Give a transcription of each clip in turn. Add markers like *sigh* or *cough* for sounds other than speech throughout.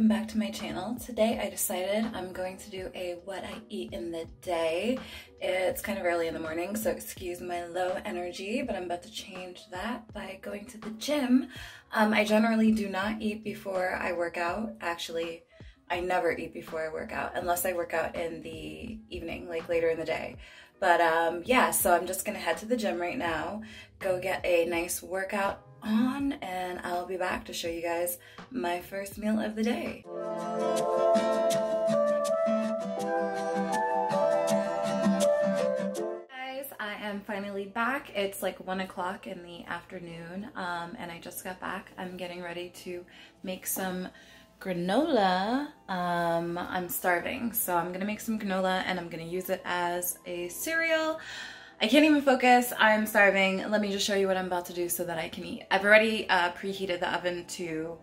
welcome back to my channel. Today I decided I'm going to do a what I eat in the day. It's kind of early in the morning, so excuse my low energy, but I'm about to change that by going to the gym. Um, I generally do not eat before I work out. Actually, I never eat before I work out, unless I work out in the evening, like later in the day. But um, yeah, so I'm just gonna head to the gym right now, go get a nice workout on and I'll be back to show you guys my first meal of the day. Guys, I am finally back. It's like one o'clock in the afternoon um, and I just got back. I'm getting ready to make some granola. Um, I'm starving, so I'm gonna make some granola and I'm gonna use it as a cereal. I can't even focus. I'm starving. Let me just show you what I'm about to do so that I can eat. I've already uh, preheated the oven to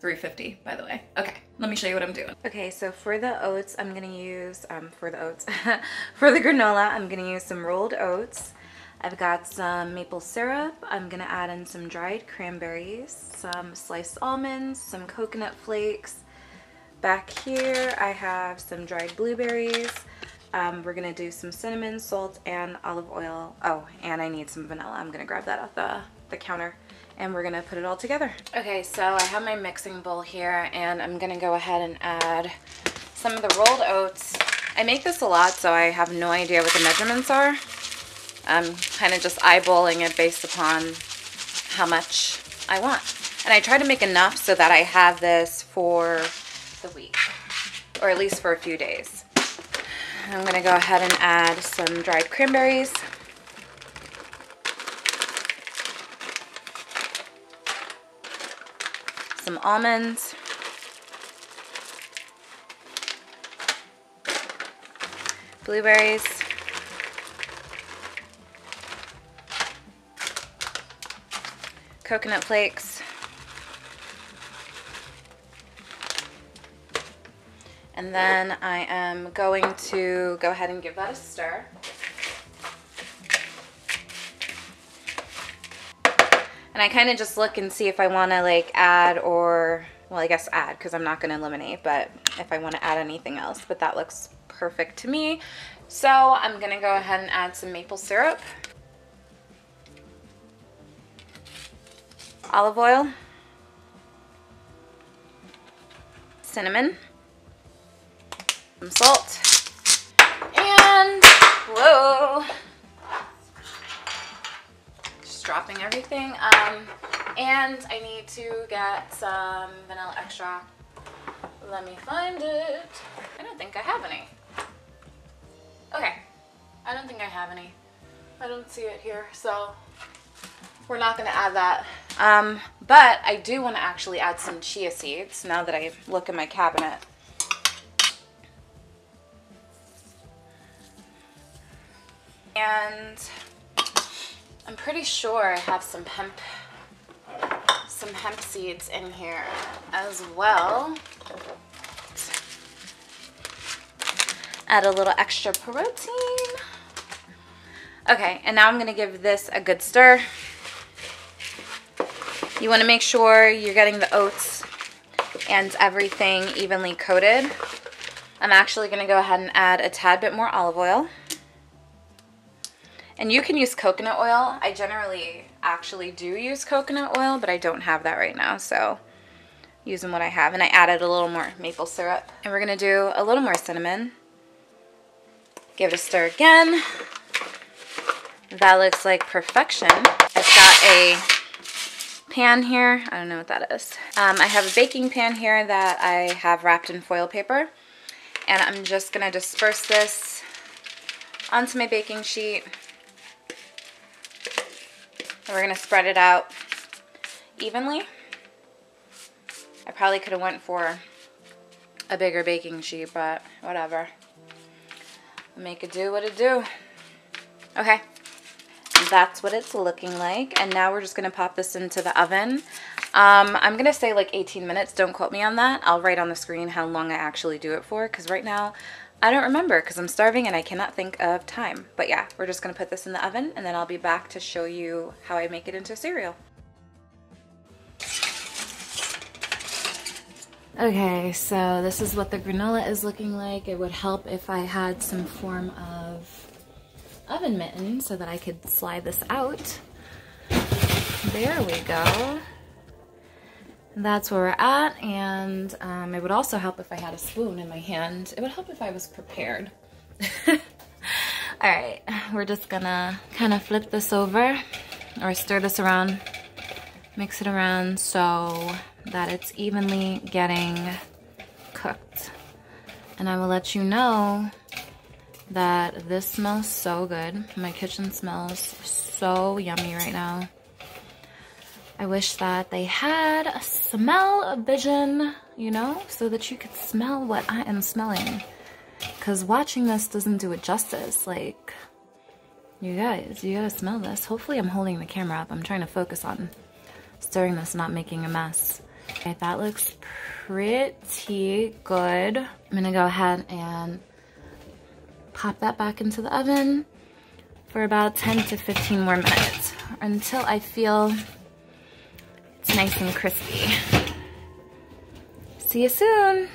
350, by the way. Okay, let me show you what I'm doing. Okay, so for the oats, I'm gonna use, um, for the oats, *laughs* for the granola, I'm gonna use some rolled oats. I've got some maple syrup. I'm gonna add in some dried cranberries, some sliced almonds, some coconut flakes. Back here, I have some dried blueberries, um, we're gonna do some cinnamon, salt, and olive oil. Oh, and I need some vanilla. I'm gonna grab that off the, the counter and we're gonna put it all together. Okay, so I have my mixing bowl here and I'm gonna go ahead and add some of the rolled oats. I make this a lot, so I have no idea what the measurements are. I'm kind of just eyeballing it based upon how much I want. And I try to make enough so that I have this for the week, or at least for a few days. I'm going to go ahead and add some dried cranberries. Some almonds. Blueberries. Coconut flakes. And then I am going to go ahead and give that a stir. And I kind of just look and see if I want to like add or, well, I guess add because I'm not going to eliminate, but if I want to add anything else. But that looks perfect to me. So I'm going to go ahead and add some maple syrup. Olive oil. Cinnamon some salt, and whoa, just dropping everything. Um, and I need to get some vanilla extract. Let me find it. I don't think I have any. Okay, I don't think I have any. I don't see it here, so we're not gonna add that. Um, but I do wanna actually add some chia seeds now that I look in my cabinet. And I'm pretty sure I have some hemp some hemp seeds in here as well. Add a little extra protein. Okay, and now I'm gonna give this a good stir. You wanna make sure you're getting the oats and everything evenly coated. I'm actually gonna go ahead and add a tad bit more olive oil. And you can use coconut oil. I generally actually do use coconut oil, but I don't have that right now, so using what I have. And I added a little more maple syrup. And we're gonna do a little more cinnamon. Give it a stir again. That looks like perfection. I've got a pan here. I don't know what that is. Um, I have a baking pan here that I have wrapped in foil paper. And I'm just gonna disperse this onto my baking sheet. We're going to spread it out evenly. I probably could have went for a bigger baking sheet, but whatever. Make it do what it do. Okay, that's what it's looking like. And now we're just gonna pop this into the oven. Um, I'm gonna say like 18 minutes, don't quote me on that. I'll write on the screen how long I actually do it for, because right now I don't remember because I'm starving and I cannot think of time. But yeah, we're just gonna put this in the oven and then I'll be back to show you how I make it into cereal. Okay, so this is what the granola is looking like. It would help if I had some form of oven mitten so that I could slide this out. There we go. That's where we're at, and um, it would also help if I had a spoon in my hand. It would help if I was prepared. *laughs* All right, we're just gonna kind of flip this over or stir this around, mix it around so that it's evenly getting cooked. And I will let you know that this smells so good. My kitchen smells so yummy right now. I wish that they had a smell vision, you know, so that you could smell what I am smelling. Because watching this doesn't do it justice. Like, you guys, you gotta smell this. Hopefully I'm holding the camera up. I'm trying to focus on stirring this, not making a mess. Okay, that looks pretty good. I'm gonna go ahead and pop that back into the oven for about 10 to 15 more minutes until I feel nice and crispy. See you soon.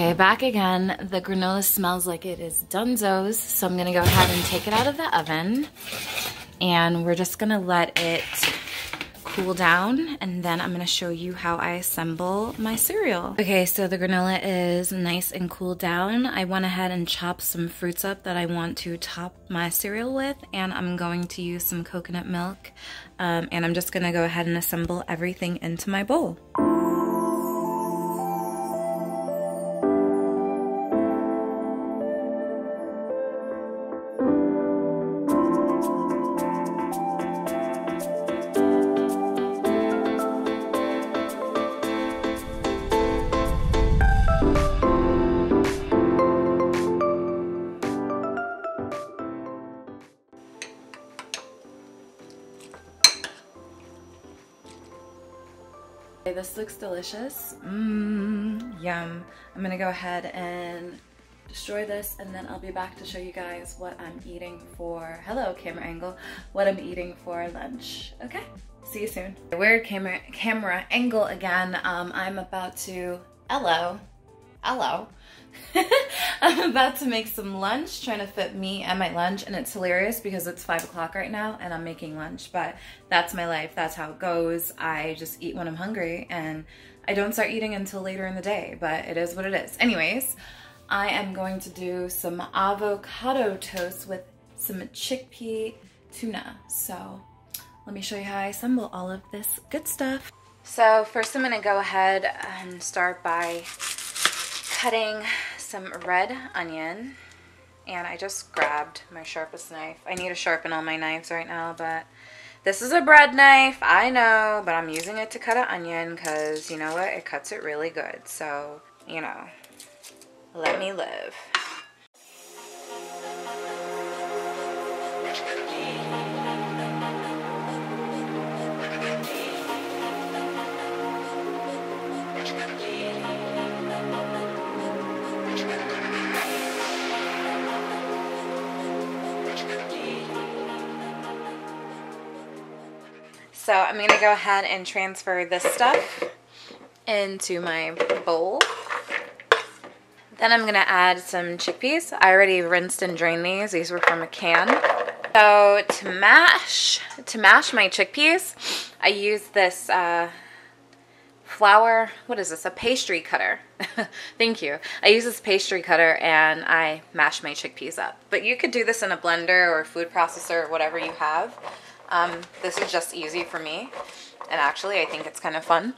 Okay, back again. The granola smells like it is Dunzo's, so I'm gonna go ahead and take it out of the oven. And we're just gonna let it cool down and then I'm gonna show you how I assemble my cereal. Okay, so the granola is nice and cooled down. I went ahead and chopped some fruits up that I want to top my cereal with and I'm going to use some coconut milk um, and I'm just gonna go ahead and assemble everything into my bowl. This looks delicious. Mmm, yum. I'm gonna go ahead and destroy this and then I'll be back to show you guys what I'm eating for, hello camera angle, what I'm eating for lunch, okay? See you soon. Weird camera, camera angle again. Um, I'm about to, hello, hello. I'm about to make some lunch, trying to fit me and my lunch, and it's hilarious because it's five o'clock right now and I'm making lunch, but that's my life. That's how it goes. I just eat when I'm hungry and I don't start eating until later in the day, but it is what it is. Anyways, I am going to do some avocado toast with some chickpea tuna. So let me show you how I assemble all of this good stuff. So first I'm gonna go ahead and start by cutting some red onion and I just grabbed my sharpest knife. I need to sharpen all my knives right now, but this is a bread knife, I know, but I'm using it to cut an onion because, you know what, it cuts it really good. So, you know, let me live. So I'm going to go ahead and transfer this stuff into my bowl. Then I'm going to add some chickpeas. I already rinsed and drained these. These were from a can. So to mash, to mash my chickpeas, I use this uh, flour, what is this, a pastry cutter. *laughs* Thank you. I use this pastry cutter and I mash my chickpeas up. But you could do this in a blender or food processor or whatever you have. Um, this is just easy for me. And actually, I think it's kind of fun.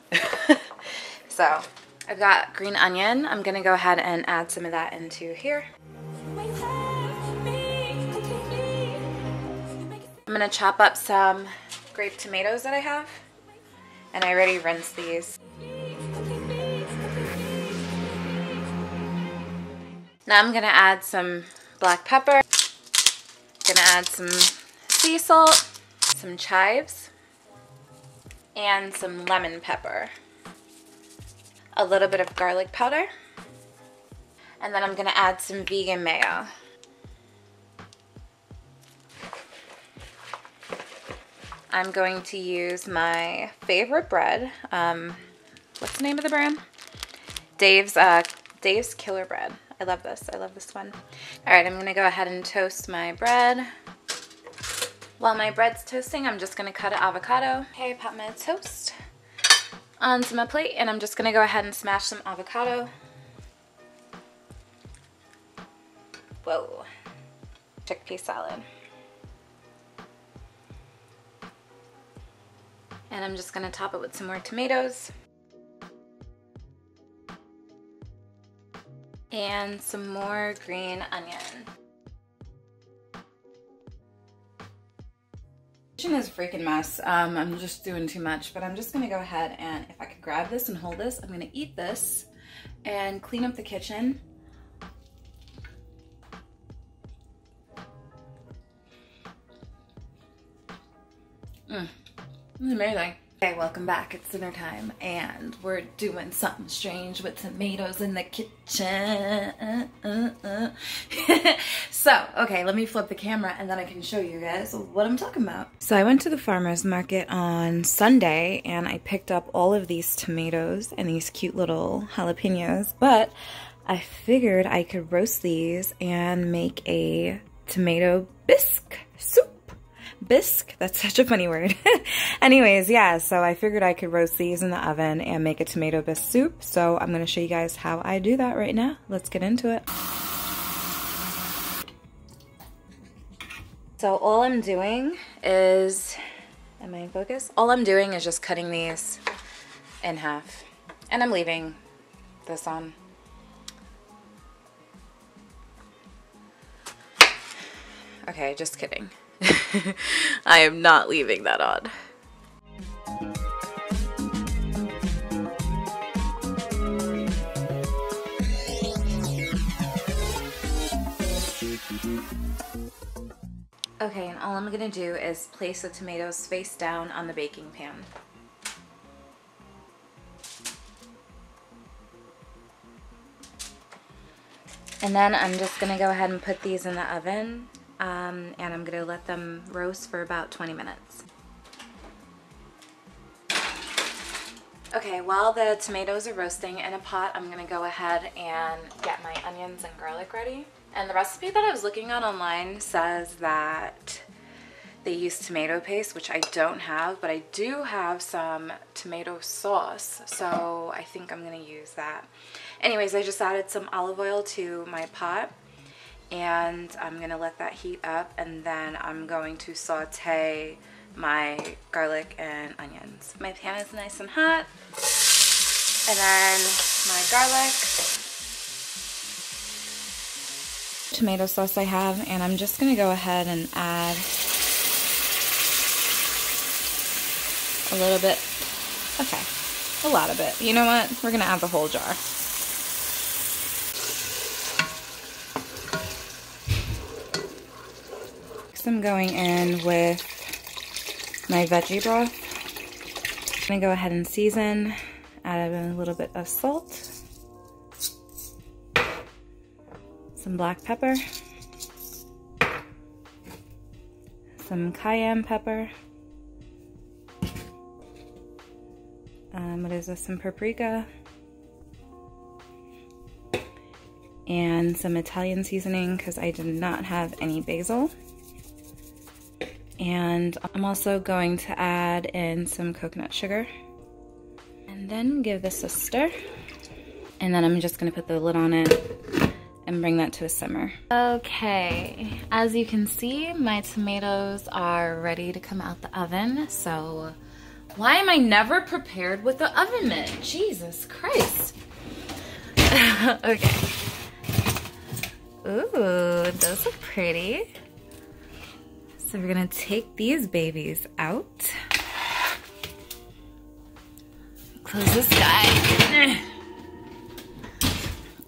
*laughs* so I've got green onion. I'm going to go ahead and add some of that into here. I'm going to chop up some grape tomatoes that I have. And I already rinsed these. Now I'm going to add some black pepper. To add some sea salt some chives, and some lemon pepper. A little bit of garlic powder. And then I'm gonna add some vegan mayo. I'm going to use my favorite bread. Um, what's the name of the brand? Dave's uh, Dave's Killer Bread. I love this. I love this one. All right, I'm gonna go ahead and toast my bread. While my bread's toasting, I'm just gonna cut an avocado. Okay, pop my toast onto my plate and I'm just gonna go ahead and smash some avocado. Whoa, chickpea salad. And I'm just gonna top it with some more tomatoes. And some more green onion. Kitchen is a freaking mess. Um, I'm just doing too much, but I'm just gonna go ahead and if I could grab this and hold this, I'm gonna eat this and clean up the kitchen. Mmm, it's amazing. Okay, welcome back. It's dinner time and we're doing something strange with tomatoes in the kitchen. *laughs* So, okay, let me flip the camera and then I can show you guys what I'm talking about. So I went to the farmer's market on Sunday and I picked up all of these tomatoes and these cute little jalapenos, but I figured I could roast these and make a tomato bisque soup bisque. That's such a funny word. *laughs* Anyways, yeah, so I figured I could roast these in the oven and make a tomato bisque soup. So I'm going to show you guys how I do that right now. Let's get into it. So all I'm doing is, am I in focus? All I'm doing is just cutting these in half. And I'm leaving this on. Okay, just kidding. *laughs* I am not leaving that on. Okay, and all I'm gonna do is place the tomatoes face down on the baking pan. And then I'm just gonna go ahead and put these in the oven um, and I'm gonna let them roast for about 20 minutes. Okay, while the tomatoes are roasting in a pot, I'm gonna go ahead and get my onions and garlic ready. And the recipe that I was looking at online says that they use tomato paste, which I don't have, but I do have some tomato sauce, so I think I'm gonna use that. Anyways, I just added some olive oil to my pot and I'm to let that heat up and then I'm going to saute my garlic and onions. My pan is nice and hot and then my garlic, tomato sauce I have and I'm just to go ahead and add a little bit, okay, a lot of it. You know what? We're to add the whole jar. Next I'm going in with my veggie broth. I'm gonna go ahead and season, add a little bit of salt, some black pepper, some cayenne pepper, um, what is this, some paprika, and some Italian seasoning because I did not have any basil. And I'm also going to add in some coconut sugar. And then give this a stir. And then I'm just gonna put the lid on it and bring that to a simmer. Okay, as you can see, my tomatoes are ready to come out the oven. So why am I never prepared with the oven mitt? Jesus Christ. *laughs* okay. Ooh, those look pretty. So we're gonna take these babies out. Close this guy.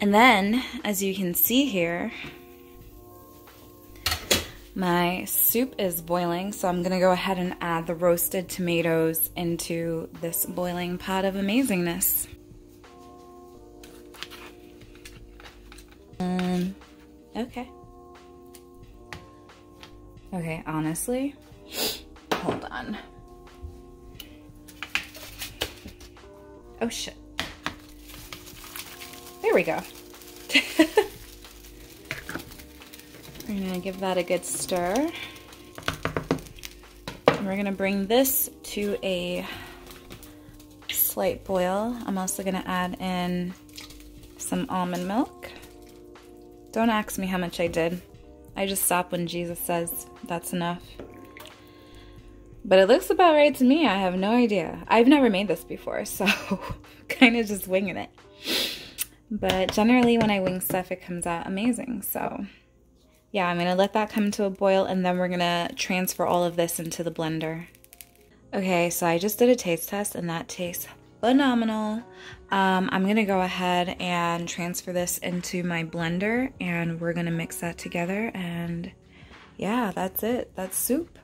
And then, as you can see here, my soup is boiling, so I'm gonna go ahead and add the roasted tomatoes into this boiling pot of amazingness. Um, okay. Okay, honestly, hold on. Oh shit. There we go. *laughs* We're gonna give that a good stir. And we're gonna bring this to a slight boil. I'm also gonna add in some almond milk. Don't ask me how much I did. I just stop when Jesus says that's enough. But it looks about right to me. I have no idea. I've never made this before, so *laughs* kind of just winging it. But generally when I wing stuff, it comes out amazing. So yeah, I'm gonna let that come to a boil and then we're gonna transfer all of this into the blender. Okay, so I just did a taste test and that tastes phenomenal. Um, I'm gonna go ahead and transfer this into my blender and we're gonna mix that together and yeah, that's it. That's soup.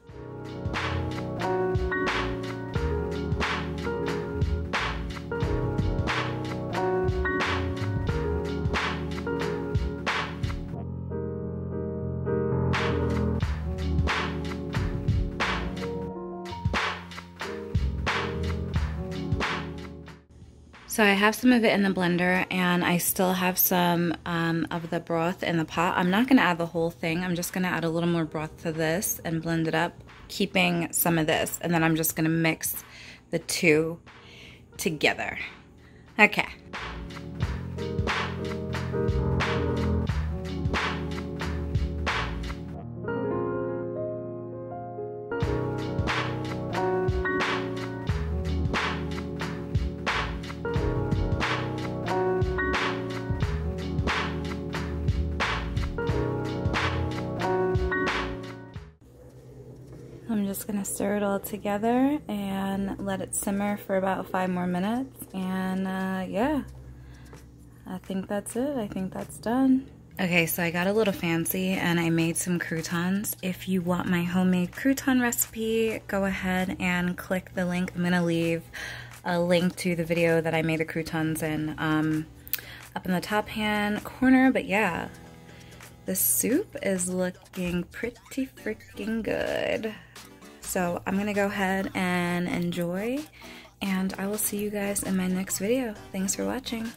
So I have some of it in the blender and I still have some um, of the broth in the pot. I'm not going to add the whole thing. I'm just going to add a little more broth to this and blend it up, keeping some of this. And then I'm just going to mix the two together. Okay. All together and let it simmer for about five more minutes. And uh, yeah, I think that's it. I think that's done. Okay, so I got a little fancy and I made some croutons. If you want my homemade crouton recipe, go ahead and click the link. I'm gonna leave a link to the video that I made the croutons in um, up in the top hand corner. But yeah, the soup is looking pretty freaking good. So I'm gonna go ahead and enjoy and I will see you guys in my next video. Thanks for watching.